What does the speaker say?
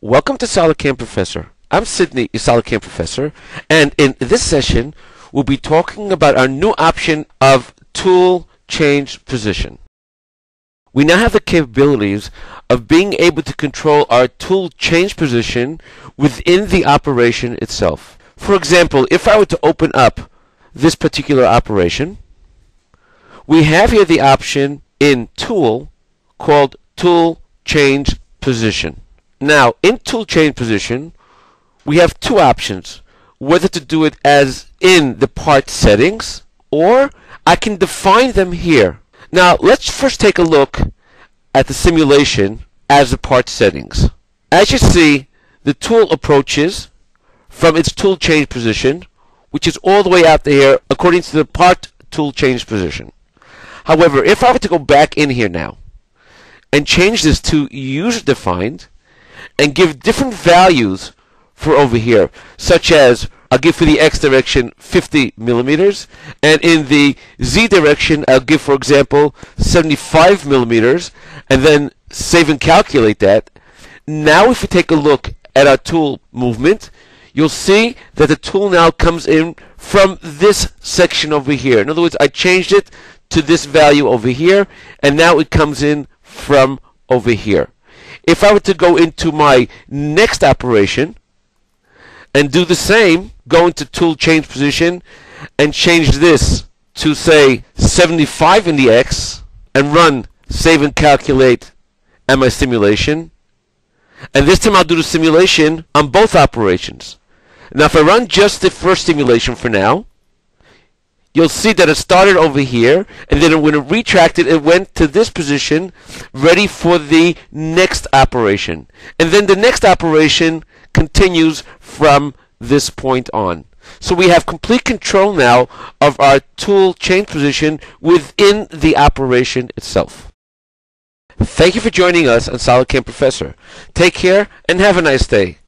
Welcome to SolidCAM Professor. I'm Sydney, your SolidCAM Professor, and in this session, we'll be talking about our new option of Tool Change Position. We now have the capabilities of being able to control our tool change position within the operation itself. For example, if I were to open up this particular operation, we have here the option in Tool called Tool Change Position. Now, in Tool Change Position, we have two options, whether to do it as in the part settings, or I can define them here. Now, let's first take a look at the simulation as the part settings. As you see, the tool approaches from its tool change position, which is all the way out there according to the part tool change position. However, if I were to go back in here now and change this to user defined and give different values for over here, such as I'll give for the x direction 50 millimeters, and in the z direction I'll give, for example, 75 millimeters, and then save and calculate that. Now, if we take a look at our tool movement, you'll see that the tool now comes in from this section over here. In other words, I changed it to this value over here, and now it comes in from over here. If I were to go into my next operation and do the same, go into tool change position and change this to say 75 in the X and run save and calculate and my simulation. And this time I'll do the simulation on both operations. Now if I run just the first simulation for now, you'll see that it started over here, and then when it retracted, it went to this position, ready for the next operation. And then the next operation continues from this point on. So we have complete control now of our tool change position within the operation itself. Thank you for joining us on SolidCAM Professor. Take care and have a nice day.